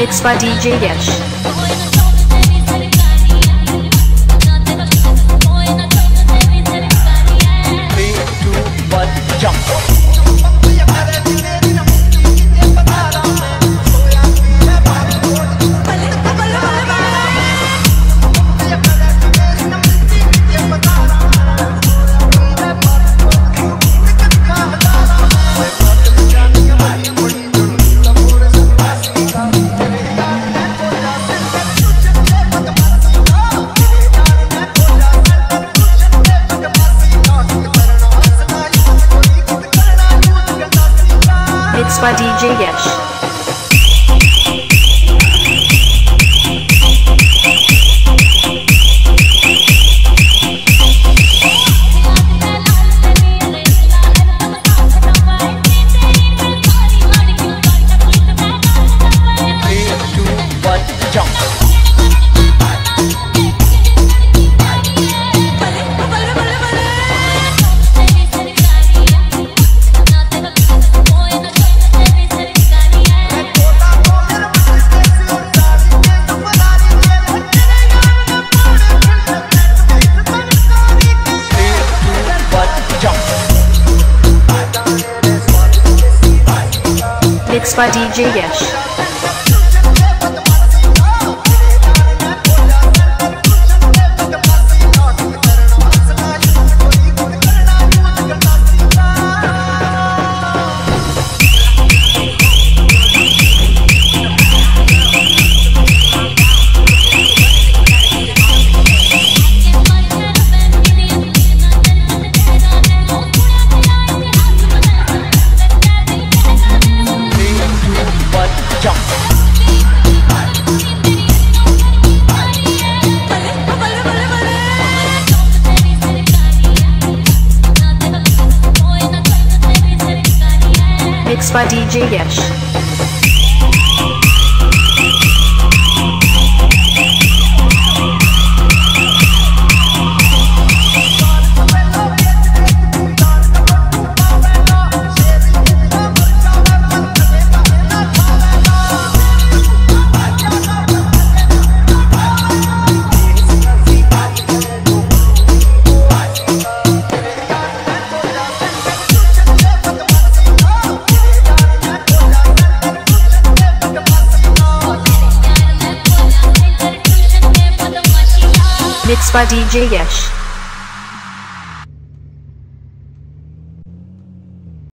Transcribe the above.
Mixed by DJ Yesh. Mixed by DJ Yesh. Mixed by DJ Yesh. By DJ Yesh. Mixed by DJ Yesh.